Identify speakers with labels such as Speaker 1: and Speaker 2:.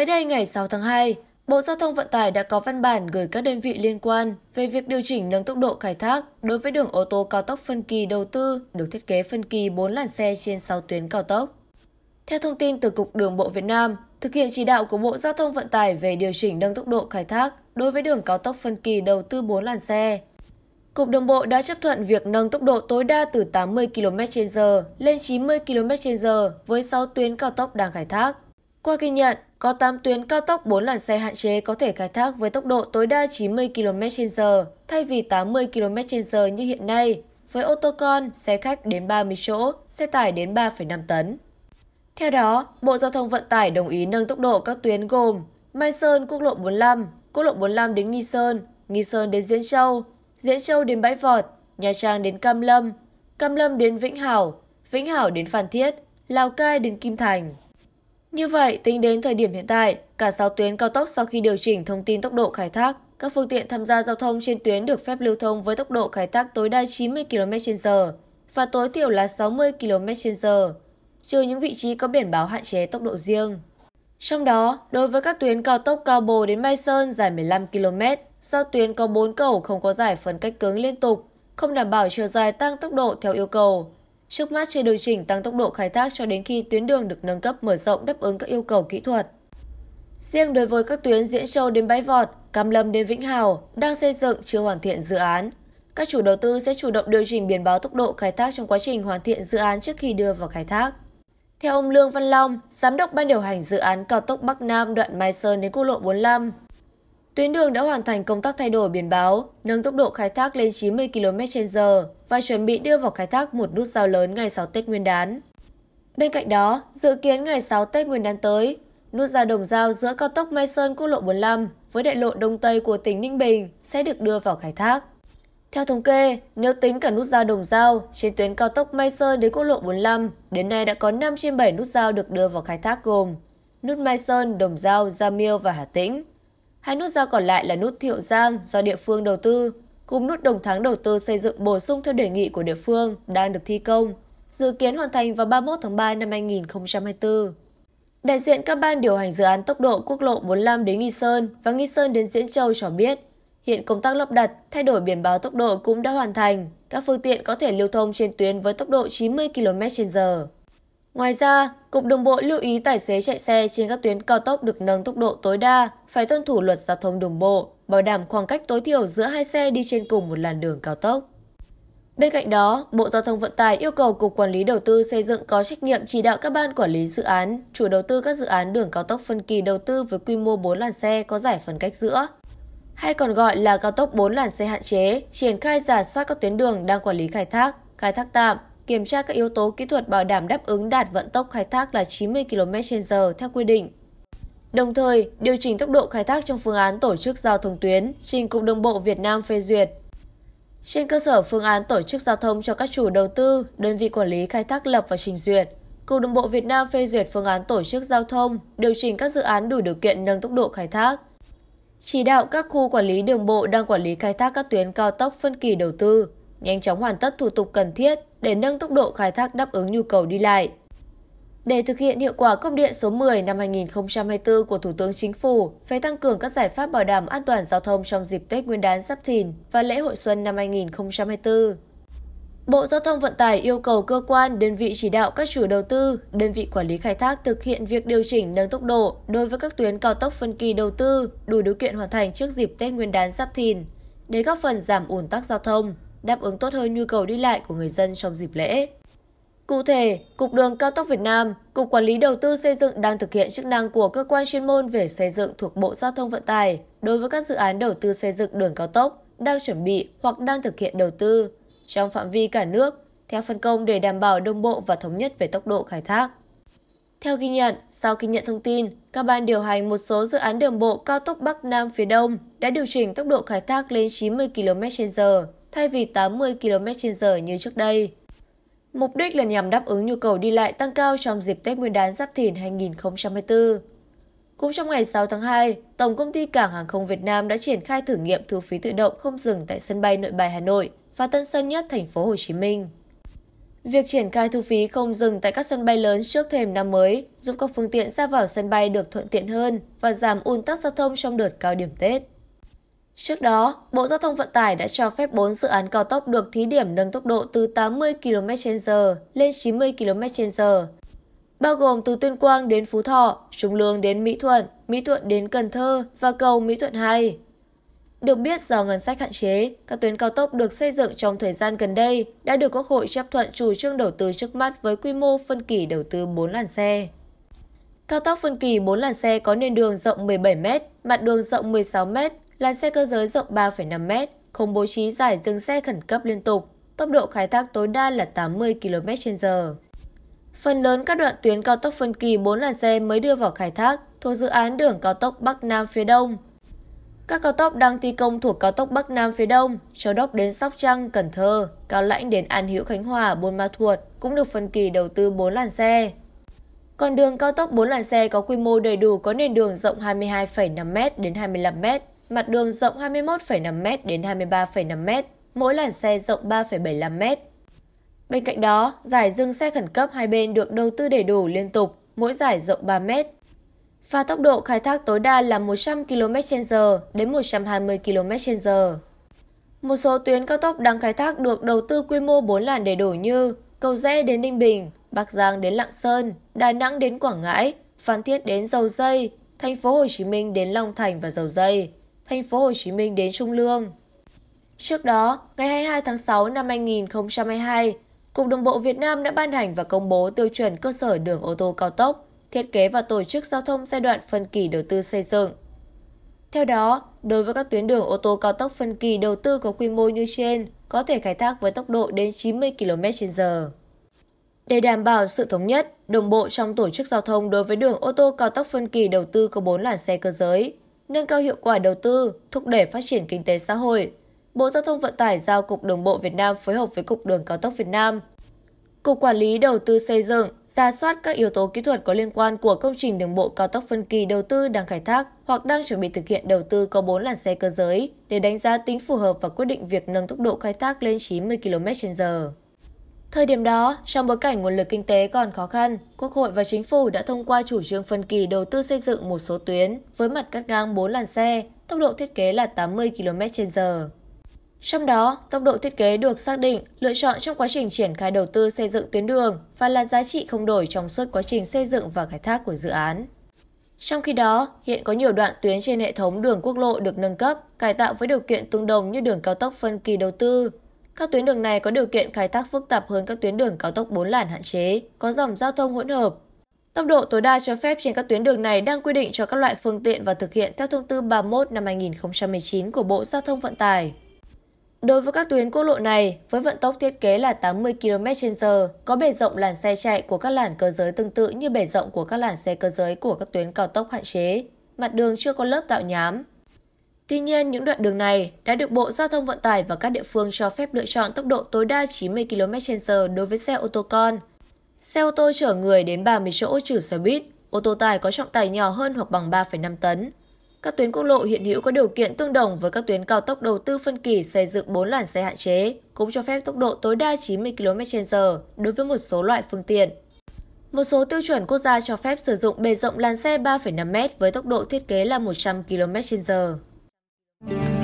Speaker 1: Mới đây ngày 6 tháng 2, Bộ Giao thông Vận tải đã có văn bản gửi các đơn vị liên quan về việc điều chỉnh nâng tốc độ khai thác đối với đường ô tô cao tốc phân kỳ đầu tư được thiết kế phân kỳ 4 làn xe trên 6 tuyến cao tốc. Theo thông tin từ Cục Đường bộ Việt Nam, thực hiện chỉ đạo của Bộ Giao thông Vận tải về điều chỉnh nâng tốc độ khai thác đối với đường cao tốc phân kỳ đầu tư 4 làn xe. Cục Đường bộ đã chấp thuận việc nâng tốc độ tối đa từ 80 km/h lên 90 km/h với 6 tuyến cao tốc đang khai thác. Qua ghi nhận, có 8 tuyến cao tốc 4 làn xe hạn chế có thể khai thác với tốc độ tối đa 90 km/h thay vì 80 km/h như hiện nay, với ô tô con, xe khách đến 30 chỗ, xe tải đến 3,5 tấn. Theo đó, Bộ Giao thông Vận tải đồng ý nâng tốc độ các tuyến gồm Mai Sơn quốc lộ 45, quốc lộ 45 đến Nghi Sơn, Nghi Sơn đến Diễn Châu, Diễn Châu đến Bãi Vọt, Nha Trang đến Cam Lâm, Cam Lâm đến Vĩnh Hảo, Vĩnh Hảo đến Phan Thiết, Lào Cai đến Kim Thành. Như vậy, tính đến thời điểm hiện tại, cả 6 tuyến cao tốc sau khi điều chỉnh thông tin tốc độ khai thác, các phương tiện tham gia giao thông trên tuyến được phép lưu thông với tốc độ khai thác tối đa 90 km/h và tối thiểu là 60 km/h, trừ những vị trí có biển báo hạn chế tốc độ riêng. Trong đó, đối với các tuyến cao tốc Cao Bồ đến Mai Sơn dài 15 km, do tuyến có 4 cầu không có giải phân cách cứng liên tục, không đảm bảo chiều dài tăng tốc độ theo yêu cầu, Trước mắt chưa điều chỉnh tăng tốc độ khai thác cho đến khi tuyến đường được nâng cấp mở rộng đáp ứng các yêu cầu kỹ thuật. Riêng đối với các tuyến Diễn Châu đến Bãi Vọt, Cam Lâm đến Vĩnh Hào đang xây dựng chưa hoàn thiện dự án. Các chủ đầu tư sẽ chủ động điều chỉnh biển báo tốc độ khai thác trong quá trình hoàn thiện dự án trước khi đưa vào khai thác. Theo ông Lương Văn Long, giám đốc ban điều hành dự án cao tốc Bắc Nam đoạn Mai Sơn đến quốc lộ 45, Tuyến đường đã hoàn thành công tác thay đổi biển báo, nâng tốc độ khai thác lên 90 km/h và chuẩn bị đưa vào khai thác một nút giao lớn ngày 6 Tết Nguyên đán. Bên cạnh đó, dự kiến ngày 6 Tết Nguyên đán tới, nút giao đồng giao giữa cao tốc Mai Sơn quốc lộ 45 với đại lộ Đông Tây của tỉnh Ninh Bình sẽ được đưa vào khai thác. Theo thống kê, nếu tính cả nút giao đồng giao trên tuyến cao tốc Mai Sơn đến quốc lộ 45, đến nay đã có 5 trên 7 nút giao được đưa vào khai thác gồm nút Mai Sơn, Đồng Giao, Gia Miêu và Hà Tĩnh. Hai nút giao còn lại là nút Thiệu Giang do địa phương đầu tư, cùng nút Đồng Thắng đầu tư xây dựng bổ sung theo đề nghị của địa phương đang được thi công, dự kiến hoàn thành vào 31 tháng 3 năm 2024. Đại diện các ban điều hành dự án tốc độ quốc lộ 45 đến Nghi Sơn và Nghi Sơn đến Diễn Châu cho biết, hiện công tác lắp đặt, thay đổi biển báo tốc độ cũng đã hoàn thành. Các phương tiện có thể lưu thông trên tuyến với tốc độ 90 km/h. Ngoài ra, Cục Đường bộ lưu ý tài xế chạy xe trên các tuyến cao tốc được nâng tốc độ tối đa, phải tuân thủ luật giao thông đường bộ, bảo đảm khoảng cách tối thiểu giữa hai xe đi trên cùng một làn đường cao tốc. Bên cạnh đó, Bộ Giao thông Vận tải yêu cầu Cục Quản lý Đầu tư xây dựng có trách nhiệm chỉ đạo các ban quản lý dự án, chủ đầu tư các dự án đường cao tốc phân kỳ đầu tư với quy mô 4 làn xe có giải phân cách giữa, hay còn gọi là cao tốc 4 làn xe hạn chế, triển khai giả soát các tuyến đường đang quản lý khai thác, khai thác tạm, kiểm tra các yếu tố kỹ thuật bảo đảm đáp ứng đạt vận tốc khai thác là 90 km/h theo quy định. Đồng thời, điều chỉnh tốc độ khai thác trong phương án tổ chức giao thông tuyến, trình Cục Đường bộ Việt Nam phê duyệt. Trên cơ sở phương án tổ chức giao thông cho các chủ đầu tư, đơn vị quản lý khai thác lập và trình duyệt, Cục Đường bộ Việt Nam phê duyệt phương án tổ chức giao thông, điều chỉnh các dự án đủ điều kiện nâng tốc độ khai thác. Chỉ đạo các khu quản lý đường bộ đang quản lý khai thác các tuyến cao tốc phân kỳ đầu tư, nhanh chóng hoàn tất thủ tục cần thiết để nâng tốc độ khai thác đáp ứng nhu cầu đi lại. Để thực hiện hiệu quả công điện số 10 năm 2024 của Thủ tướng Chính phủ về tăng cường các giải pháp bảo đảm an toàn giao thông trong dịp Tết Nguyên đán Giáp Thìn và lễ hội xuân năm 2024. Bộ Giao thông Vận tải yêu cầu cơ quan, đơn vị chỉ đạo các chủ đầu tư, đơn vị quản lý khai thác thực hiện việc điều chỉnh nâng tốc độ đối với các tuyến cao tốc phân kỳ đầu tư đủ điều kiện hoàn thành trước dịp Tết Nguyên đán Giáp Thìn để góp phần giảm ủn tắc giao thông, đáp ứng tốt hơn nhu cầu đi lại của người dân trong dịp lễ. Cụ thể, Cục Đường Cao tốc Việt Nam, Cục Quản lý Đầu tư xây dựng đang thực hiện chức năng của cơ quan chuyên môn về xây dựng thuộc Bộ Giao thông Vận tải đối với các dự án đầu tư xây dựng đường cao tốc đang chuẩn bị hoặc đang thực hiện đầu tư trong phạm vi cả nước, theo phân công để đảm bảo đồng bộ và thống nhất về tốc độ khai thác. Theo ghi nhận, sau khi nhận thông tin, các ban điều hành một số dự án đường bộ cao tốc Bắc Nam phía Đông đã điều chỉnh tốc độ khai thác lên 90 km/h thay vì 80 km/h như trước đây. Mục đích là nhằm đáp ứng nhu cầu đi lại tăng cao trong dịp Tết Nguyên đán Giáp Thìn 2024. Cũng trong ngày 6 tháng 2, Tổng công ty Cảng hàng không Việt Nam đã triển khai thử nghiệm thu phí tự động không dừng tại sân bay Nội Bài Hà Nội và Tân Sơn Nhất thành phố Hồ Chí Minh. Việc triển khai thu phí không dừng tại các sân bay lớn trước thềm năm mới giúp các phương tiện ra vào sân bay được thuận tiện hơn và giảm ùn tắc giao thông trong đợt cao điểm Tết. Trước đó, Bộ Giao thông Vận tải đã cho phép 4 dự án cao tốc được thí điểm nâng tốc độ từ 80 km/h lên 90 km/h, bao gồm từ Tuyên Quang đến Phú Thọ, Trung Lương đến Mỹ Thuận, Mỹ Thuận đến Cần Thơ và cầu Mỹ Thuận 2. Được biết do ngân sách hạn chế, các tuyến cao tốc được xây dựng trong thời gian gần đây đã được Quốc hội chấp thuận chủ trương đầu tư trước mắt với quy mô phân kỳ đầu tư 4 làn xe. Cao tốc phân kỳ 4 làn xe có nền đường rộng 17m, mặt đường rộng 16m, làn xe cơ giới rộng 3,5m, không bố trí giải dừng xe khẩn cấp liên tục, tốc độ khai thác tối đa là 80 km/h. Phần lớn các đoạn tuyến cao tốc phân kỳ 4 làn xe mới đưa vào khai thác thuộc dự án đường cao tốc Bắc Nam phía Đông. Các cao tốc đang thi công thuộc cao tốc Bắc Nam phía Đông, Châu Đốc đến Sóc Trăng, Cần Thơ, Cao Lãnh đến An Hữu Khánh Hòa, Buôn Ma Thuột cũng được phân kỳ đầu tư 4 làn xe. Còn đường cao tốc 4 làn xe có quy mô đầy đủ có nền đường rộng 22,5m đến 25m, mặt đường rộng 21,5m đến 23,5m, mỗi làn xe rộng 3,75m. Bên cạnh đó, giải dừng xe khẩn cấp hai bên được đầu tư đầy đủ liên tục, mỗi giải rộng 3m. Và tốc độ khai thác tối đa là 100 km/h đến 120 km/h. Một số tuyến cao tốc đang khai thác được đầu tư quy mô 4 làn đầy đủ như Cầu Rẽ đến Ninh Bình, Bắc Giang đến Lạng Sơn, Đà Nẵng đến Quảng Ngãi, Phan Thiết đến Dầu Dây, Thành phố Hồ Chí Minh đến Long Thành và Dầu Dây, Thành phố Hồ Chí Minh đến Trung Lương. Trước đó, ngày 22 tháng 6 năm 2022, Cục Đường bộ Việt Nam đã ban hành và công bố tiêu chuẩn cơ sở đường ô tô cao tốc, thiết kế và tổ chức giao thông giai đoạn phân kỳ đầu tư xây dựng. Theo đó, đối với các tuyến đường ô tô cao tốc phân kỳ đầu tư có quy mô như trên, có thể khai thác với tốc độ đến 90 km/h. Để đảm bảo sự thống nhất, đồng bộ trong tổ chức giao thông đối với đường ô tô cao tốc phân kỳ đầu tư có 4 làn xe cơ giới, nâng cao hiệu quả đầu tư, thúc đẩy phát triển kinh tế xã hội, Bộ Giao thông Vận tải giao Cục Đường bộ Việt Nam phối hợp với Cục Đường cao tốc Việt Nam, Cục Quản lý Đầu tư xây dựng, ra soát các yếu tố kỹ thuật có liên quan của công trình đường bộ cao tốc phân kỳ đầu tư đang khai thác hoặc đang chuẩn bị thực hiện đầu tư có 4 làn xe cơ giới để đánh giá tính phù hợp và quyết định việc nâng tốc độ khai thác lên 90 km/h. Thời điểm đó, trong bối cảnh nguồn lực kinh tế còn khó khăn, Quốc hội và Chính phủ đã thông qua chủ trương phân kỳ đầu tư xây dựng một số tuyến với mặt cắt ngang 4 làn xe, tốc độ thiết kế là 80 km/h. Trong đó, tốc độ thiết kế được xác định, lựa chọn trong quá trình triển khai đầu tư xây dựng tuyến đường và là giá trị không đổi trong suốt quá trình xây dựng và khai thác của dự án. Trong khi đó, hiện có nhiều đoạn tuyến trên hệ thống đường quốc lộ được nâng cấp, cải tạo với điều kiện tương đồng như đường cao tốc phân kỳ đầu tư. Các tuyến đường này có điều kiện khai thác phức tạp hơn các tuyến đường cao tốc 4 làn hạn chế, có dòng giao thông hỗn hợp. Tốc độ tối đa cho phép trên các tuyến đường này đang quy định cho các loại phương tiện và thực hiện theo thông tư 31 năm 2019 của Bộ Giao thông Vận tải. Đối với các tuyến quốc lộ này, với vận tốc thiết kế là 80 km/h, có bề rộng làn xe chạy của các làn cơ giới tương tự như bề rộng của các làn xe cơ giới của các tuyến cao tốc hạn chế, mặt đường chưa có lớp tạo nhám. Tuy nhiên, những đoạn đường này đã được Bộ Giao thông Vận tải và các địa phương cho phép lựa chọn tốc độ tối đa 90 km/h đối với xe ô tô con. Xe ô tô chở người đến 30 chỗ trừ xe buýt, ô tô tải có trọng tải nhỏ hơn hoặc bằng 3,5 tấn, các tuyến quốc lộ hiện hữu có điều kiện tương đồng với các tuyến cao tốc đầu tư phân kỳ xây dựng 4 làn xe hạn chế, cũng cho phép tốc độ tối đa 90 km/h đối với một số loại phương tiện. Một số tiêu chuẩn quốc gia cho phép sử dụng bề rộng làn xe 3,5m với tốc độ thiết kế là 100 km/h. Thank you.